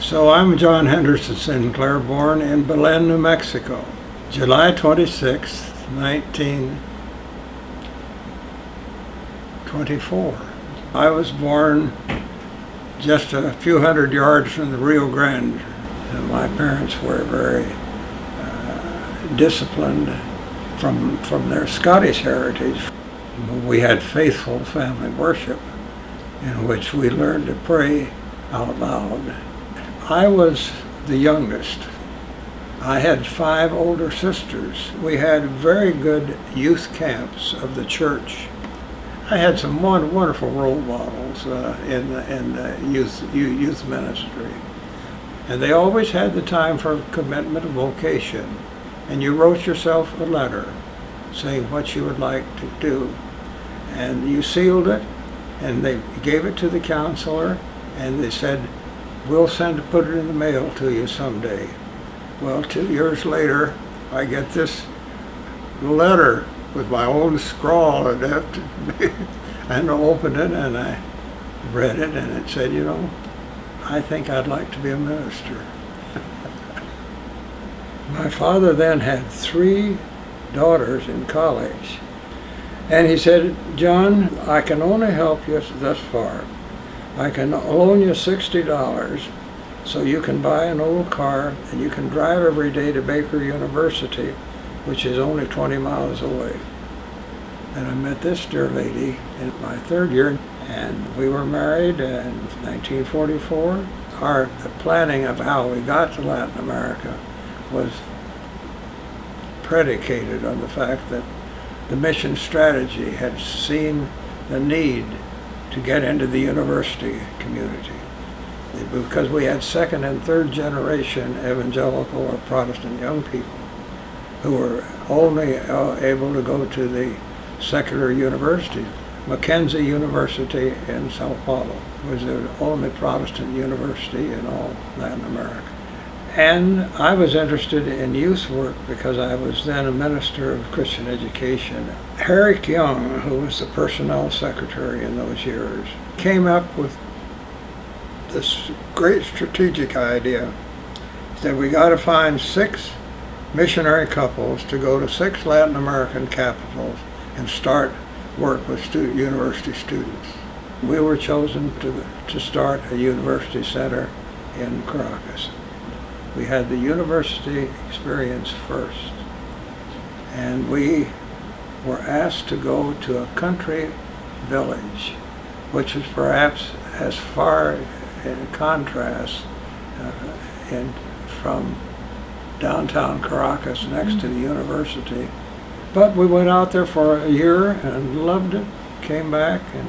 So I'm John Henderson Sinclair, born in Belen, New Mexico, July 26, 1924. I was born just a few hundred yards from the Rio Grande. And my parents were very uh, disciplined from, from their Scottish heritage. We had faithful family worship in which we learned to pray out loud. I was the youngest. I had five older sisters. We had very good youth camps of the church. I had some wonderful role models uh, in in the youth youth ministry, and they always had the time for commitment and vocation. And you wrote yourself a letter saying what you would like to do, and you sealed it, and they gave it to the counselor, and they said We'll send to put it in the mail to you someday. Well, two years later, I get this letter with my own scrawl and I opened it and I read it and it said, you know, I think I'd like to be a minister. my father then had three daughters in college. And he said, John, I can only help you thus far. I can loan you $60 so you can buy an old car and you can drive every day to Baker University, which is only 20 miles away. And I met this dear lady in my third year, and we were married in 1944. Our planning of how we got to Latin America was predicated on the fact that the mission strategy had seen the need to get into the university community because we had second and third generation evangelical or Protestant young people who were only uh, able to go to the secular universities. Mackenzie University in Sao Paulo was the only Protestant university in all Latin America. And I was interested in youth work because I was then a minister of Christian education. Herrick Young, who was the personnel secretary in those years, came up with this great strategic idea that we got to find six missionary couples to go to six Latin American capitals and start work with university students. We were chosen to, to start a university center in Caracas we had the university experience first. And we were asked to go to a country village, which was perhaps as far in contrast uh, in, from downtown Caracas next mm-hmm. to the university. But we went out there for a year and loved it, came back and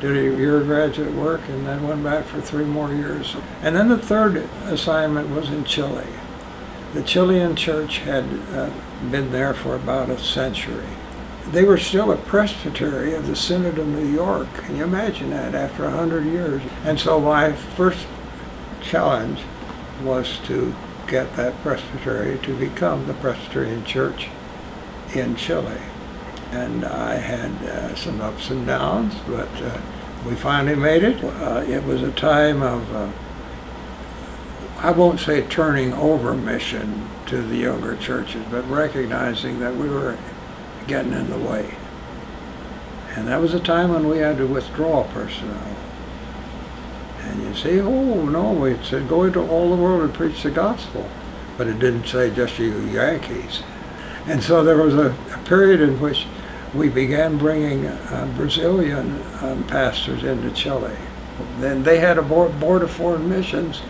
did a year of graduate work, and then went back for three more years. And then the third assignment was in Chile. The Chilean church had uh, been there for about a century. They were still a presbytery of the Synod of New York. Can you imagine that after a hundred years? And so my first challenge was to get that presbytery to become the Presbyterian Church in Chile and I had uh, some ups and downs, but uh, we finally made it. Uh, it was a time of, I won't say turning over mission to the younger churches, but recognizing that we were getting in the way. And that was a time when we had to withdraw personnel. And you say, oh no, it said go into all the world and preach the gospel. But it didn't say just you Yankees. And so there was a, a period in which we began bringing uh, Brazilian um, pastors into Chile. Then they had a board, board of foreign missions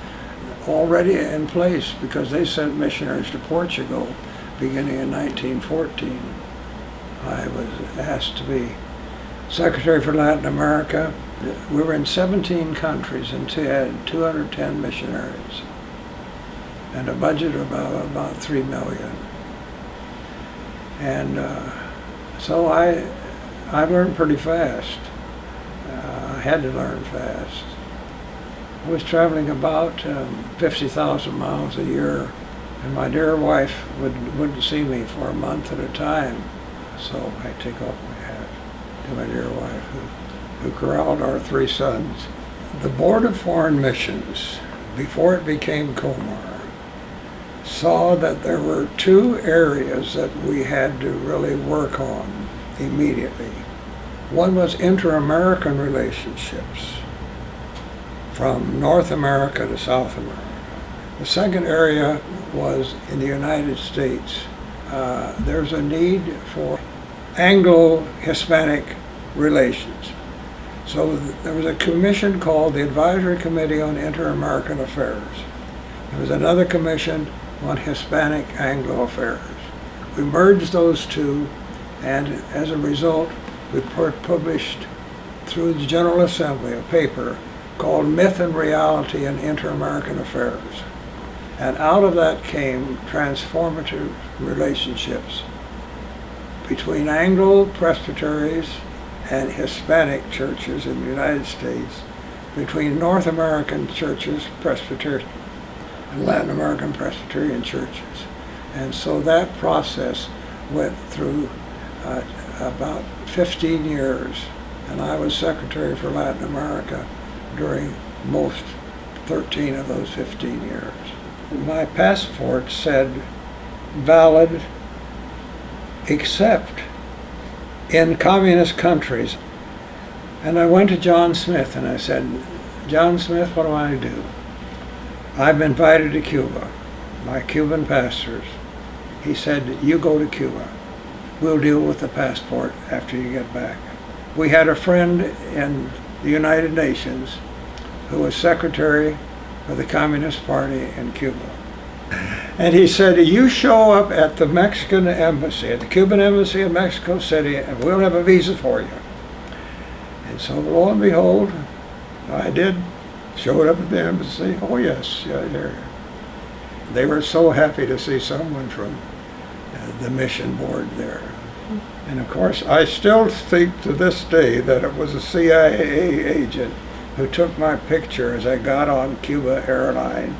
already in place because they sent missionaries to Portugal beginning in 1914. I was asked to be Secretary for Latin America. We were in 17 countries and had 210 missionaries and a budget of about, about 3 million. And uh, so I, I learned pretty fast. Uh, I had to learn fast. I was traveling about um, 50,000 miles a year, and my dear wife would, wouldn't see me for a month at a time. So I take off my hat to my dear wife, who, who corralled our three sons. The Board of Foreign Missions before it became COEMAR, saw that there were two areas that we had to really work on immediately. One was inter-American relationships from North America to South America. The second area was in the United States. Uh, there's a need for Anglo-Hispanic relations. So there was a commission called the Advisory Committee on Inter-American Affairs. There was another commission on Hispanic Anglo affairs. We merged those two, and as a result, we published through the General Assembly a paper called Myth and Reality in Inter-American Affairs. And out of that came transformative relationships between Anglo presbyteries and Hispanic churches in the United States, between North American churches, Presbyterian, and Latin American Presbyterian churches. And so that process went through uh, about 15 years, and I was Secretary for Latin America during most 13 of those 15 years. My passport said valid except in communist countries. And I went to John Smith and I said, John Smith, what do I do? I've been invited to Cuba by Cuban pastors. He said, you go to Cuba. We'll deal with the passport after you get back. We had a friend in the United Nations who was secretary of the Communist Party in Cuba. And he said, you show up at the Mexican embassy, at the Cuban embassy in Mexico City, and we'll have a visa for you. And so lo and behold, I did. Showed up at the embassy. Oh yes, yeah, there. They were so happy to see someone from uh, the mission board there. And of course, I still think to this day that it was a CIA agent who took my picture as I got on Cuba Airline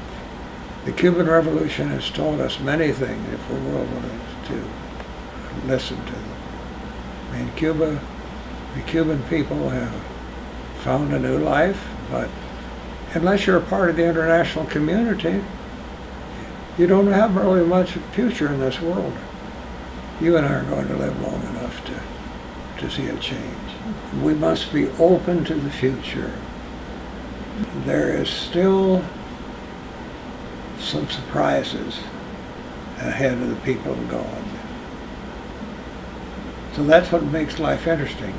the Cuban Revolution has taught us many things if we're willing to listen to them. I mean, Cuba, the Cuban people have found a new life, but unless you're a part of the international community, you don't have really much future in this world. You and I are going to live long enough to, to see a change. We must be open to the future. There is still some surprises ahead of the people of God. So that's what makes life interesting.